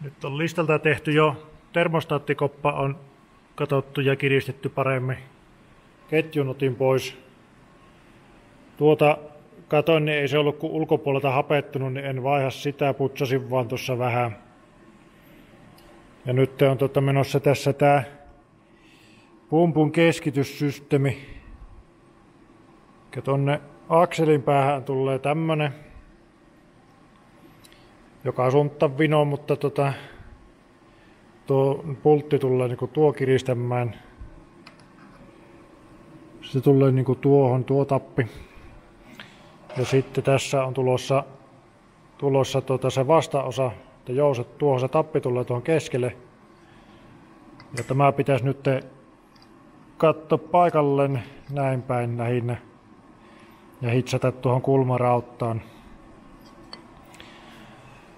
Nyt on listalta tehty jo termostaattikoppa on katottu ja kiristetty paremmin. Ketjun otin pois. Tuota katoin, niin ei se ollut kuin ulkopuolelta hapettunut, niin en vaiha sitä, putsasin vaan tuossa vähän. Ja nyt on tota menossa tässä tää pumpun keskityssysteemi. Ja tonne akselin päähän tulee tämmönen, joka sunttaa vino, mutta tota, tuo pultti tulee niinku tuo kiristämään. Se tulee niinku tuohon tuo tappi. Ja sitten tässä on tulossa, tulossa tuota se vastaosa, että jouset tuohon se tappi tulee tuohon keskelle. Ja tämä pitäisi nyt katsoa paikalleen näin päin lähinnä ja hitsata tuohon kulmarauttaan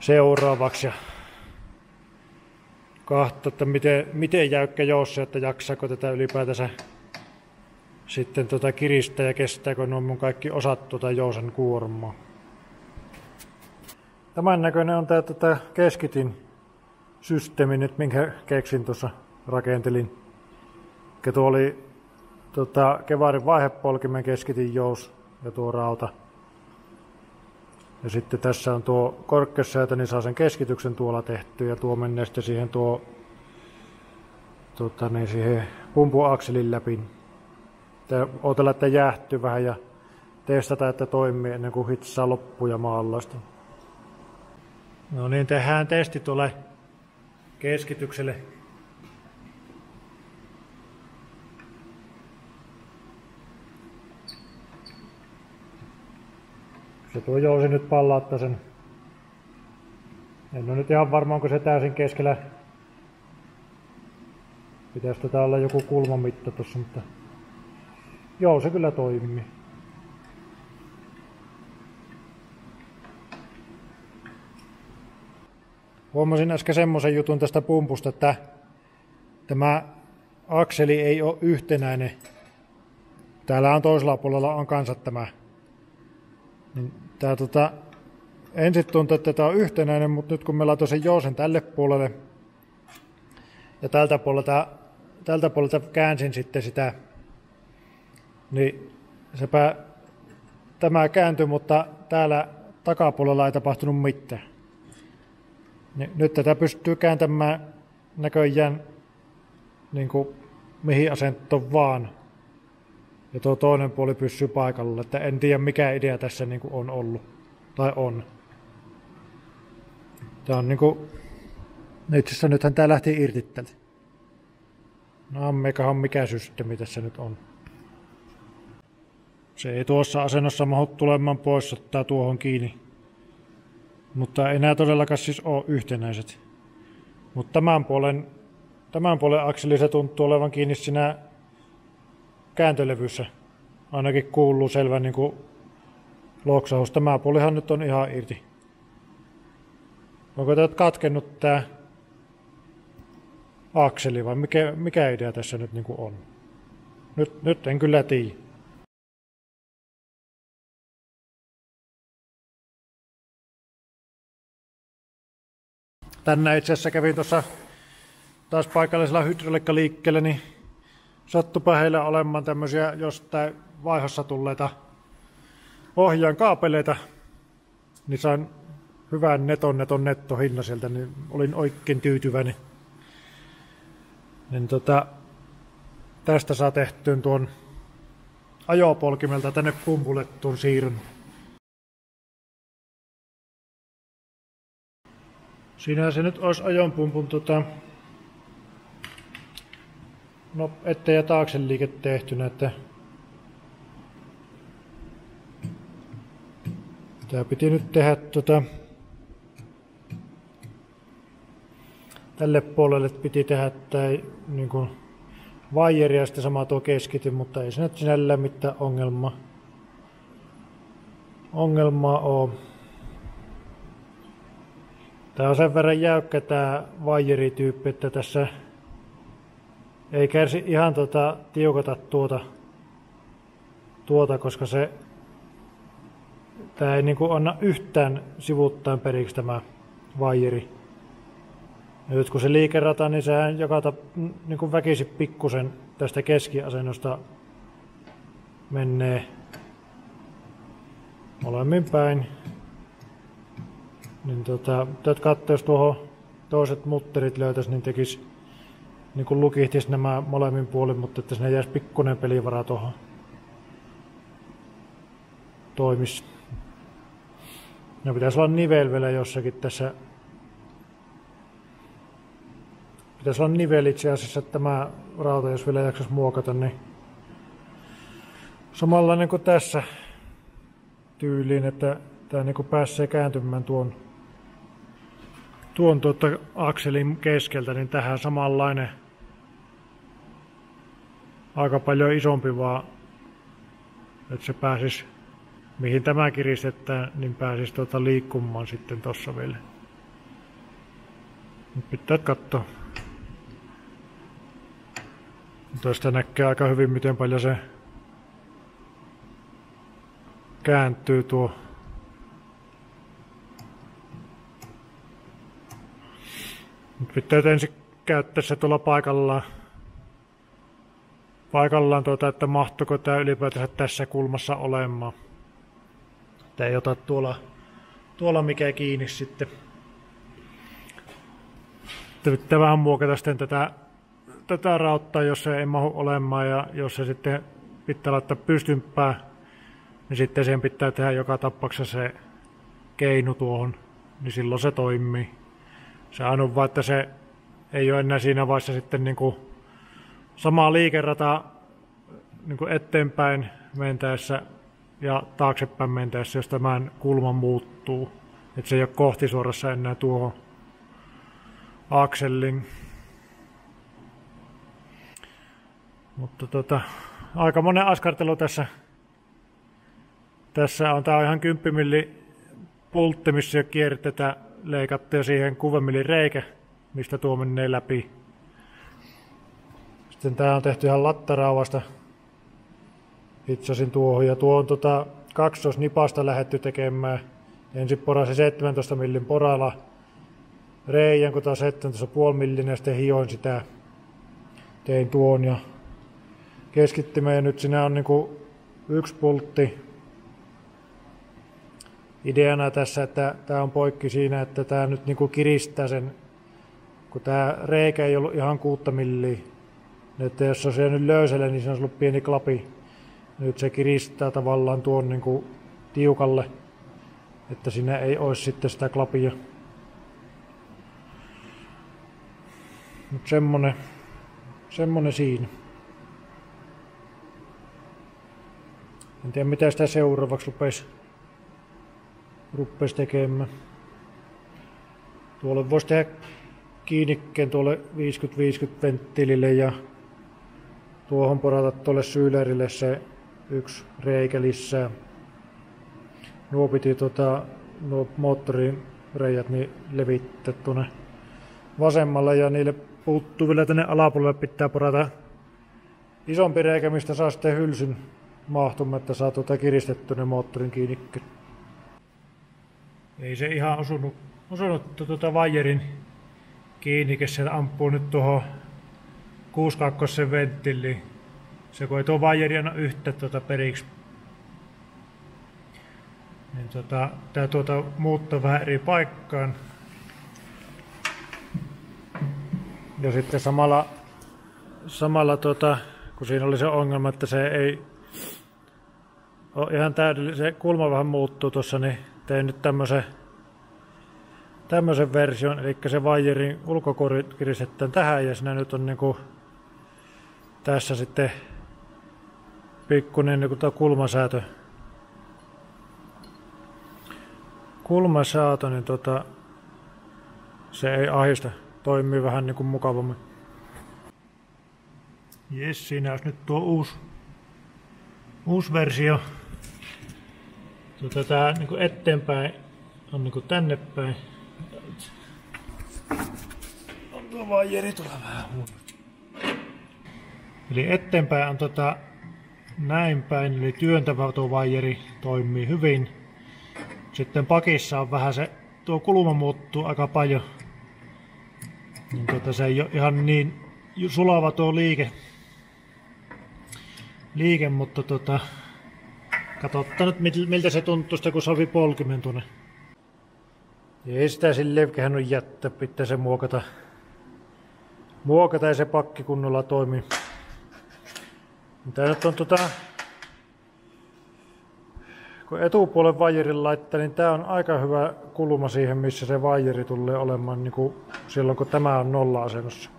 seuraavaksi. Ja kahta, että miten, miten jäykkä jousse, että jaksaako tätä ylipäätänsä sitten tota kiristää ja kestääkö nuo mun kaikki osat tuota jousen kuormaa. Tämän näköinen on tämä tota keskitin systeemi nyt, minkä keksin tuossa rakentelin. Ja tuo oli tota, kevarin vaihepolkimen keskitin jous ja tuo rauta. Ja sitten tässä on tuo korkeussäätö, niin saa sen keskityksen tuolla tehty ja tuo menee sitten siihen tuo tota, niin siihen pumpuakselin läpi. Ootella, että jäähtyy vähän ja testata, että toimii ennen kuin hitsaa loppuja maallasta. No niin, tehdään testi tuolle keskitykselle. Se tuo jousi nyt pallautta sen. En ole nyt ihan varma, onko se täysin keskellä. Pitäisi tätä olla joku kulmamitta tuossa, mutta joo, se kyllä toimii. Huomasin äsken semmoisen jutun tästä pumpusta, että tämä akseli ei ole yhtenäinen. Täällä on toisella puolella on kanssa tämä niin tää tota, ensin tuntuu, että tämä on yhtenäinen, mutta nyt kun me laitoin sen jousen tälle puolelle ja tältä puolelta, tältä puolelta käänsin sitten sitä, niin sepä tämä kääntyi, mutta täällä takapuolella ei tapahtunut mitään. Niin nyt tätä pystyy kääntämään näköjään niin kuin mihin asentoon vaan ja tuo toinen puoli pysyy paikalla. Että en tiedä mikä idea tässä niin kuin on ollut. Tai on. Tämä on niin kuin... Itse asiassa nythän tämä lähti irti tältä. No ammekahan mikä systeemi tässä nyt on. Se ei tuossa asennossa mahu tulemaan pois, ottaa tuohon kiinni. Mutta ei nämä todellakaan siis ole yhtenäiset. Mutta tämän puolen, tämän puolen akseli se tuntuu olevan kiinni siinä kääntölevyssä ainakin kuuluu selvä niin kuin loksaus. Tämä puolihan nyt on ihan irti. Onko tämä katkennut tämä akseli vai mikä, mikä idea tässä nyt niin kuin on? Nyt, nyt en kyllä tiedä. Tänään itse asiassa kävin tuossa taas paikallisella hydraulikkaliikkeellä, niin sattupa heillä olemaan tämmöisiä jostain vaihossa tulleita ohjaan kaapeleita, niin sain hyvän neton neton nettohinnan sieltä, niin olin oikein tyytyväinen. Niin tota, tästä saa tehtyä tuon ajopolkimelta tänne pumpulle tuon siirron. Siinä se nyt olisi ajonpumpun tota, no ettei ja taakse liike tehtynä, että Tää piti nyt tehdä tota, tälle puolelle piti tehdä tää niin kuin vaijeri ja sitten sama tuo keskity, mutta ei se nyt sinällään mitään ongelmaa. Ongelmaa oo. Tää on sen verran jäykkä tää vaijerityyppi, että tässä ei kärsi ihan tota tiukata tuota, tuota koska se Tämä ei niin kuin anna yhtään sivuttain periksi tämä vaijeri. Nyt kun se liikerata, niin sehän joka ta, niin kuin väkisi pikkusen tästä keskiasennosta menee molemmin päin. Niin tota, tätä katsoa, jos tuohon toiset mutterit löytäisi, niin tekisi niin kuin lukihtis nämä molemmin puolin, mutta että sinne jäisi pikkuinen pelivara tuohon toimisi. No pitäisi olla nivel vielä jossakin tässä. Pitäisi olla nivel itse asiassa, tämä rauta, jos vielä jaksaisi muokata, niin samanlainen kuin tässä tyyliin, että tämä niin pääsee kääntymään tuon, tuon tuota akselin keskeltä, niin tähän samanlainen aika paljon isompi vaan, että se pääsisi, mihin tämä kiristetään, niin pääsisi tuota liikkumaan sitten tossa vielä. Nyt pitää katsoa. Tuosta näkee aika hyvin, miten paljon se kääntyy tuo pitää ensin käyttää se tuolla paikallaan paikallaan, tuota, että mahtuuko tämä ylipäätänsä tässä kulmassa olemaan. Tämä ei ota tuolla, tuolla mikä kiinni sitten. Pitää vähän muokata sitten tätä, tätä rauttaa, jos se ei mahu olemaan ja jos se sitten pitää laittaa pystympää, niin sitten siihen pitää tehdä joka tapauksessa se keinu tuohon, niin silloin se toimii. Se on vaan, että se ei ole enää siinä vaiheessa sitten niin kuin samaa liikerata niin kuin eteenpäin mentäessä ja taaksepäin mentäessä, jos tämän kulma muuttuu. Että se ei ole kohtisuorassa enää tuohon akselin. Mutta tota, aika monen askartelu tässä. Tässä on, tää on ihan 10 milli pultti, missä kiertetään leikattu siihen 6 milli reikä, mistä tuo menee läpi. Sitten tää on tehty ihan lattarauvasta. Hitsasin tuohon ja tuo on tota kaksosnipasta lähetty tekemään. Ensin porasin 17 millin poralla reijän, kun taas 17,5 millin ja sitten hioin sitä. Tein tuon ja keskittimen ja nyt siinä on niinku yksi pultti. Ideana tässä, että tämä on poikki siinä, että tämä nyt niinku kiristää sen, kun tämä reikä ei ollut ihan kuutta milliä että jos se olisi jäänyt löysälle, niin se olisi ollut pieni klapi. Nyt se kiristää tavallaan tuon niin kuin tiukalle, että siinä ei olisi sitten sitä klapia. Mutta semmonen, semmonen siinä. En tiedä mitä sitä seuraavaksi rupesi, rupesi tekemään. Tuolle voisi tehdä kiinnikkeen tuolle 50-50 venttiilille ja tuohon porata tuolle syylerille se yksi reikä lisää. Nuo piti tota, nuo moottorin reijät niin levittää tuonne vasemmalle ja niille puuttuu vielä tänne alapuolelle pitää porata isompi reikä, mistä saa sitten hylsyn mahtumaan, että saa tuota kiristetty ne moottorin kiinni. Ei se ihan osunut, osunut tuota vaijerin kiinni, se ampuu nyt tuohon 62 venttiili. Se kun ei tuo vajeri aina yhtä tuota periksi. Niin tota, tää tuota muuttaa vähän eri paikkaan. Ja sitten samalla, samalla tuota, kun siinä oli se ongelma, että se ei ole ihan täydellinen, se kulma vähän muuttuu tuossa, niin tein nyt tämmöisen tämmöisen version, eli se vaijerin ulkokori kiristetään tähän ja siinä nyt on niinku tässä sitten pikkuinen niin kuin kulmasäätö. Kulmasäätö, niin tota, se ei ahista. Toimii vähän niin kuin mukavammin. Jes, siinä olisi nyt tuo uusi, uusi versio. Tota, tää niin kuin eteenpäin on niin kuin tänne päin. Onko vaijeri tulla vähän huono? Eli eteenpäin on tota näin päin, eli työntävä tuo vaijeri toimii hyvin. Sitten pakissa on vähän se, tuo kulma muuttuu aika paljon. Niin tota, se ei ole ihan niin sulava tuo liike, liike mutta tota, katsotaan nyt miltä se tuntuu sitä, kun savi polkimen tuonne. Ei sitä silleen on jättää, pitää se muokata. Muokata ja se pakki kunnolla toimii. Tää nyt on tota, kun etupuolen vaijerin laittaa, niin tämä on aika hyvä kulma siihen, missä se vaijeri tulee olemaan niin kuin silloin, kun tämä on nolla-asennossa.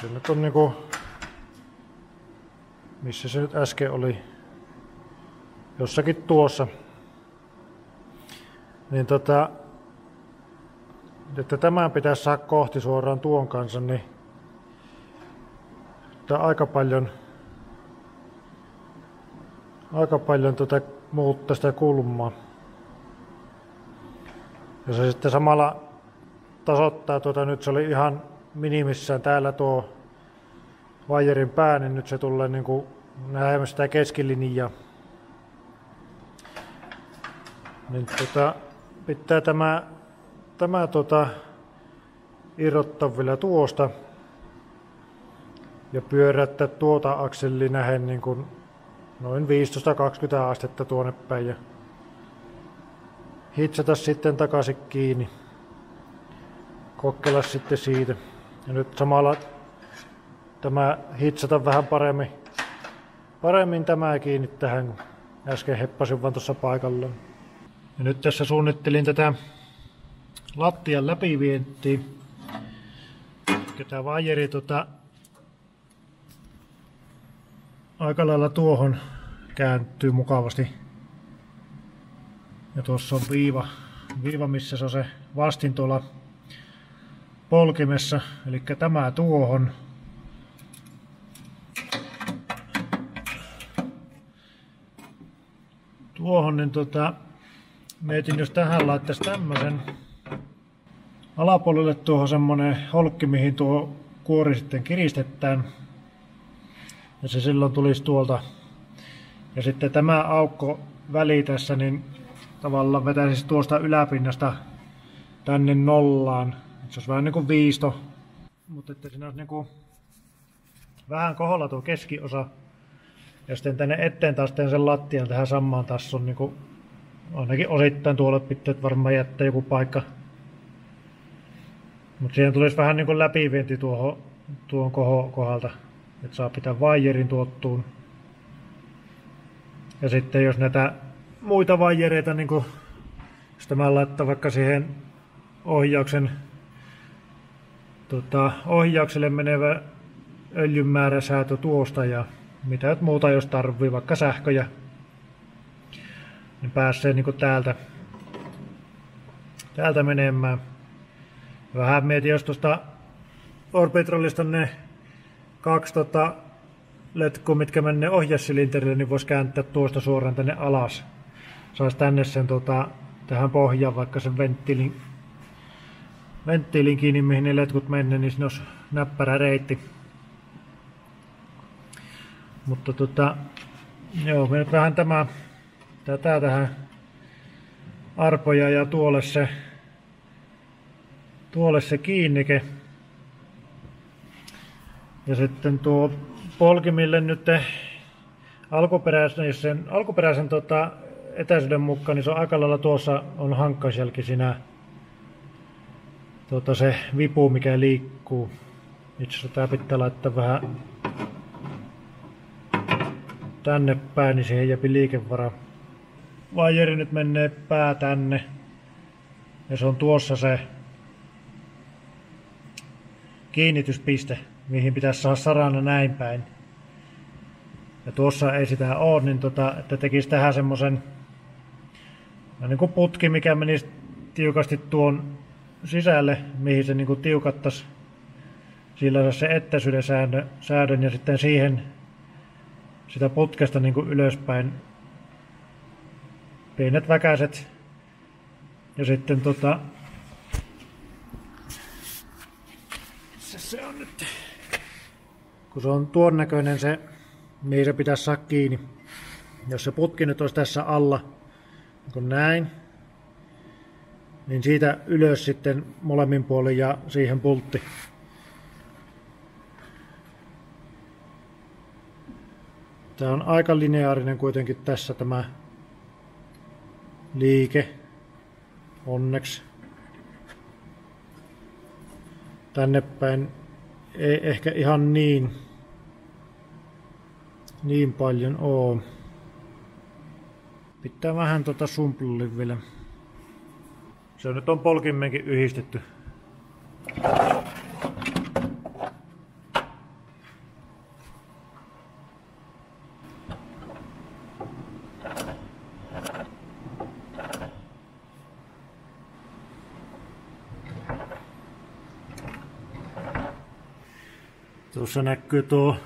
Se nyt on niin kuin, missä se nyt äsken oli, jossakin tuossa. Niin tota, että tämän pitäisi saada kohti suoraan tuon kanssa, niin tämä aika paljon aika paljon tuota muuttaa sitä kulmaa. Ja se sitten samalla tasoittaa, tuota, nyt se oli ihan minimissään täällä tuo vaijerin pää, niin nyt se tulee niin kuin lähemmäs sitä keskilinjaa. Niin tuota, pitää tämä, tämä tuota, irrottaa vielä tuosta ja pyöräyttää tuota akseli nähen niin kuin noin 15-20 astetta tuonne päin ja hitsata sitten takaisin kiinni. Kokeilla sitten siitä. Ja nyt samalla tämä hitsata vähän paremmin, paremmin tämä kiinni tähän, kun äsken heppasin vaan tuossa paikallaan. Ja nyt tässä suunnittelin tätä lattian läpivientiä. Tämä vaijeri tota, aika lailla tuohon kääntyy mukavasti. Ja tuossa on viiva, viiva missä se on se vastin tuolla polkimessa, eli tämä tuohon. Tuohon, niin tota, mietin jos tähän laittaisi tämmöisen alapuolelle tuohon semmonen holkki, mihin tuo kuori sitten kiristetään ja se silloin tulisi tuolta. Ja sitten tämä aukko väli tässä, niin tavallaan vetäisi tuosta yläpinnasta tänne nollaan. Se olisi vähän niin kuin viisto, mutta että siinä olisi niin kuin vähän koholla tuo keskiosa. Ja sitten tänne eteen taas teen sen lattian tähän samaan. Tässä on niin kuin, ainakin osittain tuolle pitää varmaan jättää joku paikka. Mutta siihen tulisi vähän niin kuin läpivienti tuohon, tuon koho, kohdalta että saa pitää vaijerin tuottuun. Ja sitten jos näitä muita vaijereita, niin kuin jos tämä laittaa vaikka siihen ohjauksen tota, ohjaukselle menevä öljyn määrä säätö tuosta ja mitä muuta jos tarvii, vaikka sähköjä, niin pääsee niin täältä, täältä menemään. Vähän mietin, jos tuosta Orbitrolista ne kaksi tota, letkua, mitkä menee ohjasilinterille, niin voisi kääntää tuosta suoraan tänne alas. Saisi tänne sen tota, tähän pohjaan vaikka sen venttiilin, venttiilin kiinni, mihin ne letkut menee, niin siinä olisi näppärä reitti. Mutta tota, joo, me nyt vähän tämä, tätä tähän arpoja ja tuolle se, tuolle se kiinnike. Ja sitten tuo polkimille nyt alkuperäisen, sen alkuperäisen tota, etäisyyden mukaan, niin se on aika lailla tuossa on hankkasjälki siinä tota, se vipu, mikä liikkuu. Itse asiassa tää pitää laittaa vähän tänne päin, niin siihen jäpi liikevara. Vajeri nyt menee pää tänne. Ja se on tuossa se kiinnityspiste mihin pitäisi saada sarana näin päin. Ja tuossa ei sitä ole, niin tota, että tekisi tähän semmoisen no niin kuin putki, mikä menisi tiukasti tuon sisälle, mihin se niin kuin tiukattaisi sillä se ettäisyyden säädön ja sitten siihen sitä putkesta niin kuin ylöspäin pienet väkäiset ja sitten tota se, on nyt kun se on tuon näköinen se, mihin se pitäisi saada kiinni. Jos se putki nyt olisi tässä alla, niin kuin näin, niin siitä ylös sitten molemmin puolin ja siihen pultti. Tämä on aika lineaarinen kuitenkin tässä tämä liike. Onneksi. Tänne päin ei ehkä ihan niin, niin paljon oo. Pitää vähän tota sumplulle vielä. Se on nyt on polkimmenkin yhdistetty. Tuossa näkyy tuo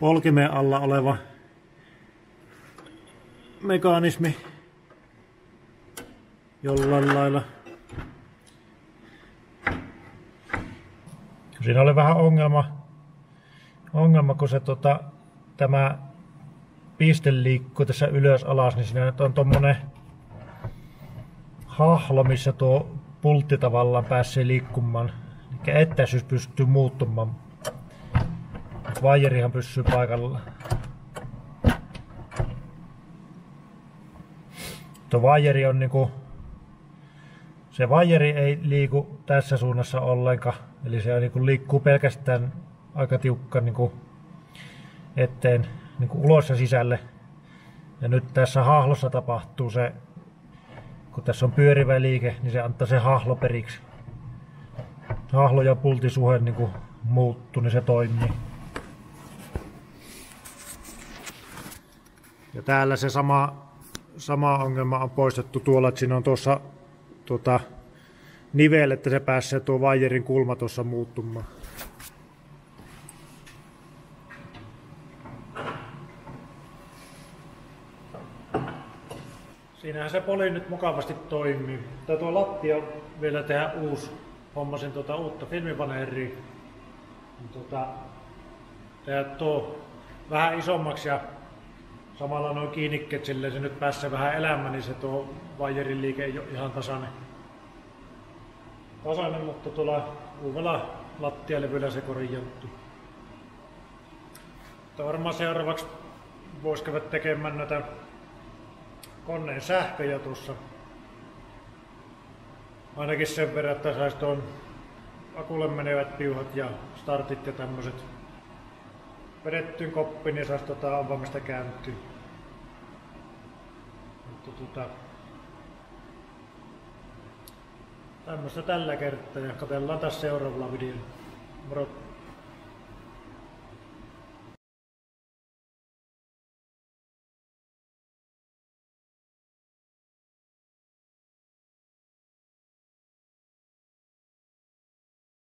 polkimen alla oleva mekanismi jollain lailla. Siinä oli vähän ongelma, ongelma kun se tota, tämä piste liikkuu tässä ylös alas, niin siinä on tommonen hahlo, missä tuo pultti tavallaan pääsee liikkumaan. Eli etäisyys pystyy muuttumaan. Vaijerihan pysyy paikalla. Tuo vaijeri on niinku se vajeri ei liiku tässä suunnassa ollenkaan. Eli se niin liikkuu pelkästään aika tiukka niin kuin eteen niin kuin ulos ja sisälle. Ja nyt tässä hahlossa tapahtuu se, kun tässä on pyörivä liike, niin se antaa se hahlo periksi. Hahlo ja pultisuhe niin muuttuu, niin se toimii. Ja täällä se sama, sama ongelma on poistettu tuolla, että siinä on tuossa tuota, nivel, että se pääsee tuo vaijerin kulma tuossa muuttumaan. Siinähän se poli nyt mukavasti toimii. Tää tuo lattia vielä tehdä uusi. Hommasin tuota uutta filmipaneeria. Tuota, tehdä tuo vähän isommaksi ja samalla noin kiinnikkeet silleen se nyt pääsee vähän elämään, niin se tuo vaijerin liike ei ole ihan tasainen. Tasainen, mutta tuolla uudella lattialevyllä se korjattu. Varmaan seuraavaksi voisi käydä tekemään näitä koneen sähköjä tuossa. Ainakin sen verran, että saisi tuon akulle menevät piuhat ja startit ja tämmöiset vedettyyn koppiin, niin saisi tota avaamista kääntyä. Mutta tota, tämmöistä tällä kertaa ja katsellaan taas seuraavalla videolla. Moro!